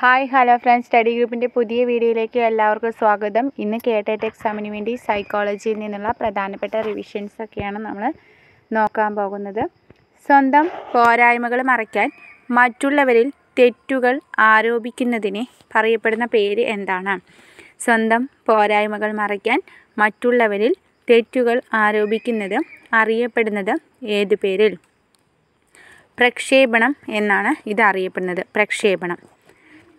Hi hello friends. Study ഗ്രൂപ്പിന്റെ പുതിയ വീഡിയോയിലേക്ക് എല്ലാവർക്കും സ്വാഗതം. ഇന്ന് കേട്ടേറ്റ് എക്സാമിന് വേണ്ടി സൈക്കോളജിയിൽ നിന്നുള്ള പ്രധാനപ്പെട്ട റിവിഷൻസ് ഒക്കെയാണ് നമ്മൾ നോക്കാൻ പോകുന്നത്. സ്വന്തം പോരായ്മകൾ മറയ്ക്കാൻ മറ്റുള്ളവരിൽ തെറ്റുകൾ ആരോപിക്കുന്നതിനെ പറയപ്പെടുന്ന പേര് എന്താണ്? സ്വന്തം പോരായ്മകൾ മറയ്ക്കാൻ മറ്റുള്ളവരിൽ തെറ്റുകൾ ആരോപിക്കുന്നത് അറിയപ്പെടുന്നത് ഏതു പേരിൽ? പ്രക്ഷേപണം എന്നാണ് ഇത് അറിയപ്പെടുന്നത്. പ്രക്ഷേപണം.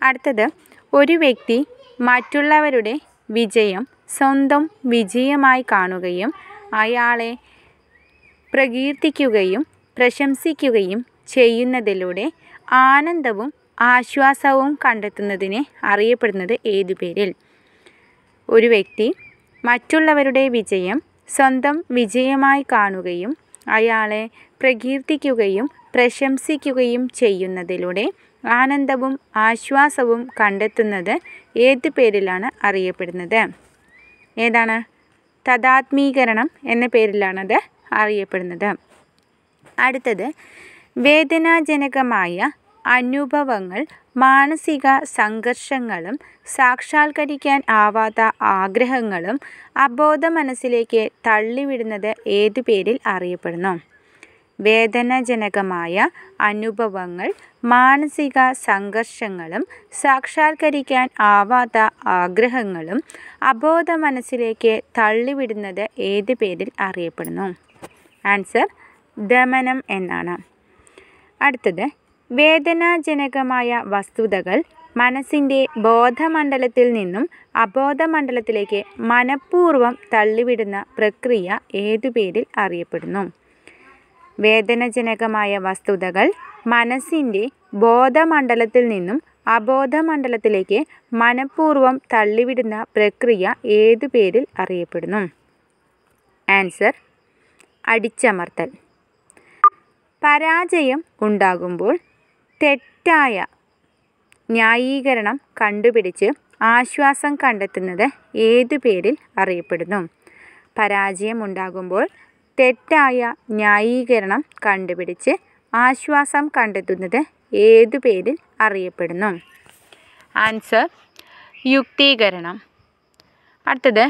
അടുത്തത് ഒരു വ്യക്തി മറ്റുള്ളവരുടെ വിജയം സ്വന്തം വിജയമായി കാണുകയും അയാളെ പ്രകീർത്തിക്കുകയും പ്രശംസിക്കുകയും ചെയ്യുന്നതിലൂടെ ആനന്ദവും ആശ്വാസവും കണ്ടെത്തുന്നതിനെ അറിയപ്പെടുന്നത് ഏതു പേരിൽ? ഒരു വ്യക്തി മറ്റുള്ളവരുടെ വിജയം സ്വന്തം വിജയമായി കാണുകയും അയാളെ പ്രകീർത്തിക്കുകയും പ്രശംസിക്കുകയും ചെയ്യുന്നതിലൂടെ ആനന്ദവും ആശ്വാസവും കണ്ടെത്തുന്നത് ഏത് പേരിലാണ് അറിയപ്പെടുന്നത്? ഏതാണ്? തദാത്മീകരണം എന്ന പേരിലാണത് അറിയപ്പെടുന്നത്. അടുത്തത് വേദനാജനകമായ അനുഭവങ്ങൾ മാനസിക സംഘർഷങ്ങളും സാക്ഷാത്കരിക്കാൻ ആവാത്ത ആഗ്രഹങ്ങളും അബോധ മനസ്സിലേക്ക് തള്ളിവിടുന്നത് ഏതു പേരിൽ അറിയപ്പെടുന്നു? വേദനാജനകമായ അനുഭവങ്ങൾ മാനസിക സംഘർഷങ്ങളും സാക്ഷാത്കരിക്കാൻ ആവാത്ത ആഗ്രഹങ്ങളും അബോധ മനസ്സിലേക്ക് തള്ളിവിടുന്നത് ഏത് പേരിൽ അറിയപ്പെടുന്നു? ആൻസർ ദമനം എന്നാണ്. അടുത്തത് വേദനാജനകമായ വസ്തുതകൾ മനസ്സിന്റെ ബോധമണ്ഡലത്തിൽ നിന്നും അബോധമണ്ഡലത്തിലേക്ക് മനഃപൂർവം തള്ളിവിടുന്ന പ്രക്രിയ ഏതു പേരിൽ അറിയപ്പെടുന്നു? വേദനാജനകമായ വസ്തുതകൾ മനസ്സിന്റെ ബോധമണ്ഡലത്തിൽ നിന്നും അബോധമണ്ഡലത്തിലേക്ക് മനഃപൂർവം തള്ളിവിടുന്ന പ്രക്രിയ ഏതു പേരിൽ അറിയപ്പെടുന്നു? ആൻസർ അടിച്ചമർത്തൽ. പരാജയം ഉണ്ടാകുമ്പോൾ തെറ്റായ ന്യായീകരണം കണ്ടുപിടിച്ച് ആശ്വാസം കണ്ടെത്തുന്നത് ഏതു പേരിൽ അറിയപ്പെടുന്നു? പരാജയം ഉണ്ടാകുമ്പോൾ തെറ്റായ ന്യായീകരണം കണ്ടുപിടിച്ച് ആശ്വാസം കണ്ടെത്തുന്നത് ഏതു പേരിൽ അറിയപ്പെടുന്നു? ആൻസർ യുക്തീകരണം. അടുത്തത്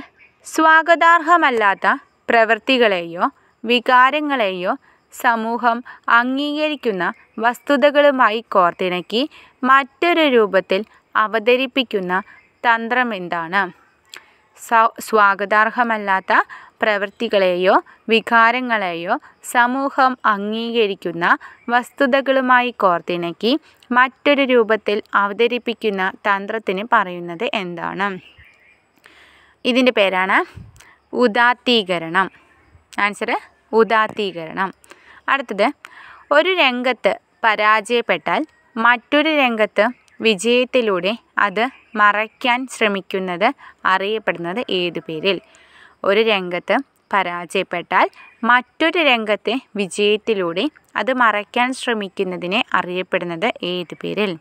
സ്വാഗതാർഹമല്ലാത്ത പ്രവൃത്തികളെയോ വികാരങ്ങളെയോ സമൂഹം അംഗീകരിക്കുന്ന വസ്തുതകളുമായി കോർത്തിണക്കി മറ്റൊരു രൂപത്തിൽ അവതരിപ്പിക്കുന്ന തന്ത്രം എന്താണ്? സ്വാഗതാർഹമല്ലാത്ത പ്രവൃത്തികളെയോ വികാരങ്ങളെയോ സമൂഹം അംഗീകരിക്കുന്ന വസ്തുതകളുമായി കോർത്തിണക്കി മറ്റൊരു രൂപത്തിൽ അവതരിപ്പിക്കുന്ന തന്ത്രത്തിന് പറയുന്നത് എന്താണ്? ഇതിന്റെ പേരാണ് ഉദാത്തീകരണം. ആൻസർ ഉദാത്തീകരണം. അടുത്തത് ഒരു രംഗത്ത് പരാജയപ്പെട്ടാൽ മറ്റൊരു രംഗത്ത് വിജയത്തിലൂടെ അത് മറയ്ക്കാൻ ശ്രമിക്കുന്നത് അറിയപ്പെടുന്നത് ഏതു പേരിൽ? ഒരു രംഗത്ത് പരാജയപ്പെട്ടാൽ മറ്റൊരു രംഗത്തെ വിജയത്തിലൂടെ അത് മറയ്ക്കാൻ ശ്രമിക്കുന്നതിനെ അറിയപ്പെടുന്നത് ഏത് പേരിൽ?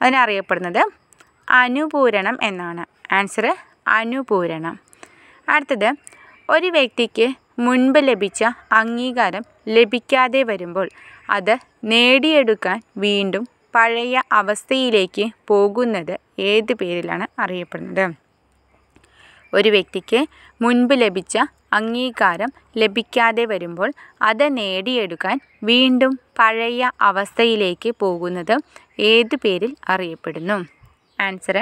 അതിനറിയപ്പെടുന്നത് അനുപൂരണം എന്നാണ്. ആൻസർ അനുപൂരണം. അടുത്തത് ഒരു വ്യക്തിക്ക് മുൻപ് ലഭിച്ച അംഗീകാരം ലഭിക്കാതെ വരുമ്പോൾ അത് നേടിയെടുക്കാൻ വീണ്ടും പഴയ അവസ്ഥയിലേക്ക് പോകുന്നത് ഏത് പേരിലാണ് അറിയപ്പെടുന്നത്? ഒരു വ്യക്തിക്ക് മുൻപ് ലഭിച്ച അംഗീകാരം ലഭിക്കാതെ വരുമ്പോൾ അത് നേടിയെടുക്കാൻ വീണ്ടും പഴയ അവസ്ഥയിലേക്ക് പോകുന്നത് ഏതു പേരിൽ അറിയപ്പെടുന്നു? ആൻസർ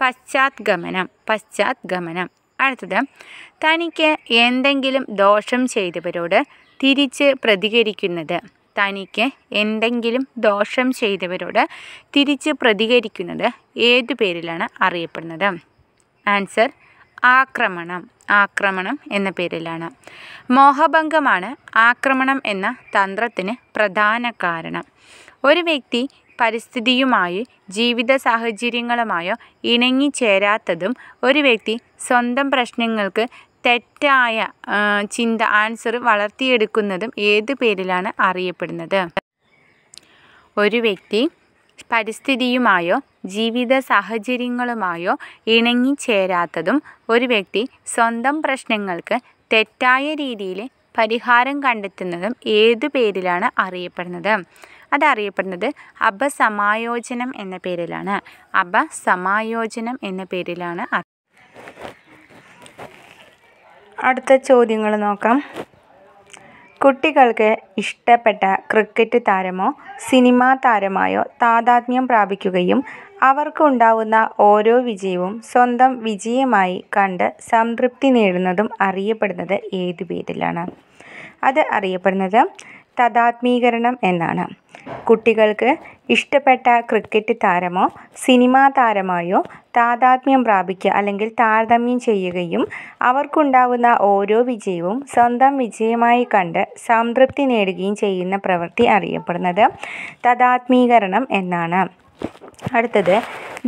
പശ്ചാത്ഗമനം പശ്ചാത്ഗമനം. അടുത്തത് തനിക്ക് എന്തെങ്കിലും ദോഷം ചെയ്തവരോട് തിരിച്ച് പ്രതികരിക്കുന്നത്. തനിക്ക് എന്തെങ്കിലും ദോഷം ചെയ്തവരോട് തിരിച്ച് പ്രതികരിക്കുന്നത് ഏതു പേരിലാണ് അറിയപ്പെടുന്നത്? ആൻസർ ആക്രമണം ആക്രമണം എന്ന പേരിലാണ്. മോഹഭംഗമാണ് ആക്രമണം എന്ന തന്ത്രത്തിന് പ്രധാന കാരണം. ഒരു വ്യക്തി പരിസ്ഥിതിയുമായി ജീവിത സാഹചര്യങ്ങളുമായോ ഇണങ്ങിച്ചേരാത്തതും ഒരു വ്യക്തി സ്വന്തം പ്രശ്നങ്ങൾക്ക് തെറ്റായ ചിന്ത ആൻസർ വളർത്തിയെടുക്കുന്നതും ഏത് പേരിലാണ് അറിയപ്പെടുന്നത്? ഒരു വ്യക്തി പരിസ്ഥിതിയുമായോ ജീവിത സാഹചര്യങ്ങളുമായോ ഇണങ്ങിച്ചേരാത്തതും ഒരു വ്യക്തി സ്വന്തം പ്രശ്നങ്ങൾക്ക് തെറ്റായ രീതിയിൽ പരിഹാരം കണ്ടെത്തുന്നതും ഏതു പേരിലാണ് അറിയപ്പെടുന്നത്? അതറിയപ്പെടുന്നത് അപസമായോജനം എന്ന പേരിലാണ്. അപസമായോജനം എന്ന പേരിലാണ് അടുത്ത ചോദ്യങ്ങൾ നോക്കാം. കുട്ടികൾക്ക് ഇഷ്ടപ്പെട്ട ക്രിക്കറ്റ് താരമോ സിനിമാ താരമായോ താതാത്മ്യം പ്രാപിക്കുകയും അവർക്കുണ്ടാവുന്ന ഓരോ വിജയവും സ്വന്തം വിജയമായി കണ്ട് സംതൃപ്തി നേടുന്നതും അറിയപ്പെടുന്നത് ഏതു പേരിലാണ് അത് അറിയപ്പെടുന്നത് തദാത്മീകരണം എന്നാണ്. കുട്ടികൾക്ക് ഇഷ്ടപ്പെട്ട ക്രിക്കറ്റ് താരമോ സിനിമാ താരമായോ താതാത്മ്യം പ്രാപിക്കുക അല്ലെങ്കിൽ താരതമ്യം ചെയ്യുകയും അവർക്കുണ്ടാവുന്ന ഓരോ വിജയവും സ്വന്തം വിജയമായി കണ്ട് സംതൃപ്തി നേടുകയും ചെയ്യുന്ന പ്രവൃത്തി അറിയപ്പെടുന്നത് തദാത്മീകരണം എന്നാണ്. അടുത്തത്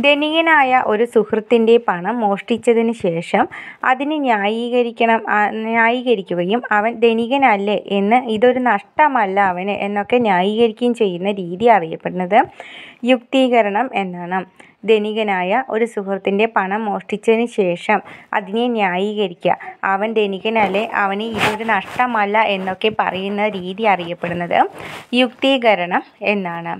ധനികനായ ഒരു സുഹൃത്തിന്റെ പണം മോഷ്ടിച്ചതിന് ശേഷം അതിന് ന്യായീകരിക്കണം ന്യായീകരിക്കുകയും അവൻ ധനികനല്ലേ എന്ന് ഇതൊരു നഷ്ടമല്ല അവന് എന്നൊക്കെ ന്യായീകരിക്കുകയും ചെയ്യുന്ന രീതി അറിയപ്പെടുന്നത് യുക്തീകരണം എന്നാണ്. ധനികനായ ഒരു സുഹൃത്തിന്റെ പണം മോഷ്ടിച്ചതിന് ശേഷം അതിനെ ന്യായീകരിക്കുക. അവൻ ധനികനല്ലേ അവന് ഇതൊരു നഷ്ടമല്ല എന്നൊക്കെ പറയുന്ന രീതി അറിയപ്പെടുന്നത് യുക്തീകരണം എന്നാണ്.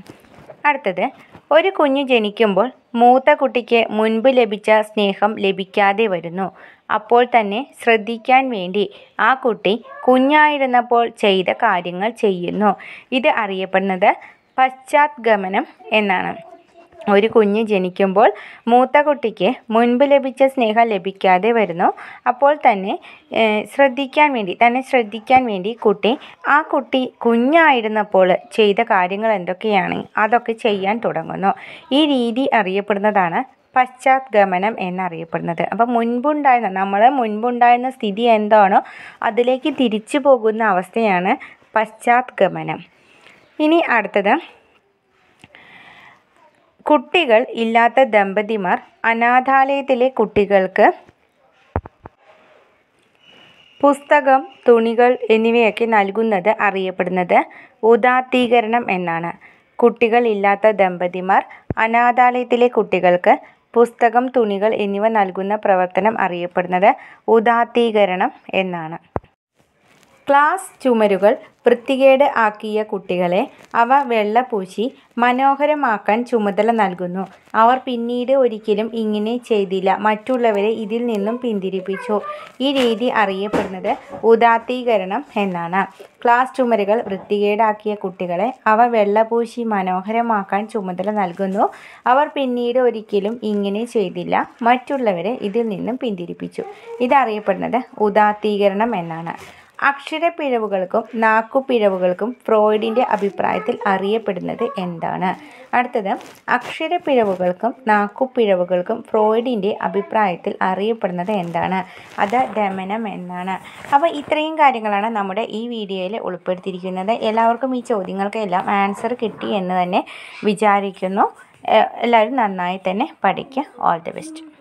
അടുത്തത് ഒരു കുഞ്ഞ് ജനിക്കുമ്പോൾ മൂത്ത കുട്ടിക്ക് മുൻപ് ലഭിച്ച സ്നേഹം ലഭിക്കാതെ വരുന്നു. അപ്പോൾ തന്നെ ശ്രദ്ധിക്കാൻ വേണ്ടി ആ കുട്ടി കുഞ്ഞായിരുന്നപ്പോൾ ചെയ്ത കാര്യങ്ങൾ ചെയ്യുന്നു. ഇത് അറിയപ്പെടുന്നത് പശ്ചാത്ഗമനം എന്നാണ്. ഒരു കുഞ്ഞ് ജനിക്കുമ്പോൾ മൂത്ത കുട്ടിക്ക് മുൻപ് ലഭിച്ച സ്നേഹം ലഭിക്കാതെ വരുന്നു. അപ്പോൾ തന്നെ ശ്രദ്ധിക്കാൻ വേണ്ടി തന്നെ ശ്രദ്ധിക്കാൻ വേണ്ടി കുട്ടി ആ കുട്ടി കുഞ്ഞായിരുന്നപ്പോൾ ചെയ്ത കാര്യങ്ങൾ എന്തൊക്കെയാണ്? അതൊക്കെ ചെയ്യാൻ തുടങ്ങുന്നു. ഈ രീതി അറിയപ്പെടുന്നതാണ് പശ്ചാത്ഗമനം എന്നറിയപ്പെടുന്നത്. അപ്പം മുൻപുണ്ടായിരുന്ന നമ്മൾ മുൻപുണ്ടായിരുന്ന സ്ഥിതി എന്താണോ അതിലേക്ക് തിരിച്ചു പോകുന്ന അവസ്ഥയാണ് പശ്ചാത്ഗമനം. ഇനി അടുത്തത്. കുട്ടികൾ ഇല്ലാത്ത ദമ്പതിമാർ അനാഥാലയത്തിലെ കുട്ടികൾക്ക് പുസ്തകം തുണികൾ എന്നിവയൊക്കെ നൽകുന്നത് അറിയപ്പെടുന്നത് ഉദാത്തീകരണം എന്നാണ്. കുട്ടികൾ ഇല്ലാത്ത ദമ്പതിമാർ അനാഥാലയത്തിലെ കുട്ടികൾക്ക് പുസ്തകം തുണികൾ എന്നിവ നൽകുന്ന പ്രവർത്തനം അറിയപ്പെടുന്നത് ഉദാത്തീകരണം എന്നാണ്. ക്ലാസ് ചുമരുകൾ വൃത്തികേട് ആക്കിയ കുട്ടികളെ അവ വെള്ള പൂശി മനോഹരമാക്കാൻ ചുമതല നൽകുന്നു. അവർ പിന്നീട് ഒരിക്കലും ഇങ്ങനെ ചെയ്തില്ല. മറ്റുള്ളവരെ ഇതിൽ നിന്നും പിന്തിരിപ്പിച്ചു. ഈ രീതി അറിയപ്പെടുന്നത് ഉദാത്തീകരണം എന്നാണ്. ക്ലാസ് ചുമരുകൾ വൃത്തികേടാക്കിയ കുട്ടികളെ അവ വെള്ളപൂശി മനോഹരമാക്കാൻ ചുമതല നൽകുന്നു. അവർ പിന്നീട് ഒരിക്കലും ഇങ്ങനെ ചെയ്തില്ല. മറ്റുള്ളവരെ ഇതിൽ നിന്നും പിന്തിരിപ്പിച്ചു. ഇതറിയപ്പെടുന്നത് ഉദാത്തീകരണം എന്നാണ്. അക്ഷരപ്പിഴവുകൾക്കും നാക്കുപിഴവുകൾക്കും ഫ്രോയിഡിന്റെ അഭിപ്രായത്തിൽ അറിയപ്പെടുന്നത് എന്താണ്? അടുത്തത് അക്ഷരപ്പിഴവുകൾക്കും നാക്കുപിഴവുകൾക്കും ഫ്രോയിഡിന്റെ അഭിപ്രായത്തിൽ അറിയപ്പെടുന്നത് എന്താണ്? അത് ദമനം എന്നാണ്. അപ്പോൾ ഇത്രയും കാര്യങ്ങളാണ് നമ്മുടെ ഈ വീഡിയോയിൽ ഉൾപ്പെടുത്തിയിരിക്കുന്നത്. എല്ലാവർക്കും ഈ ചോദ്യങ്ങൾക്കെല്ലാം ആൻസർ കിട്ടി എന്ന് തന്നെ വിചാരിക്കുന്നു. എല്ലാവരും നന്നായി തന്നെ പഠിക്കുക. All the best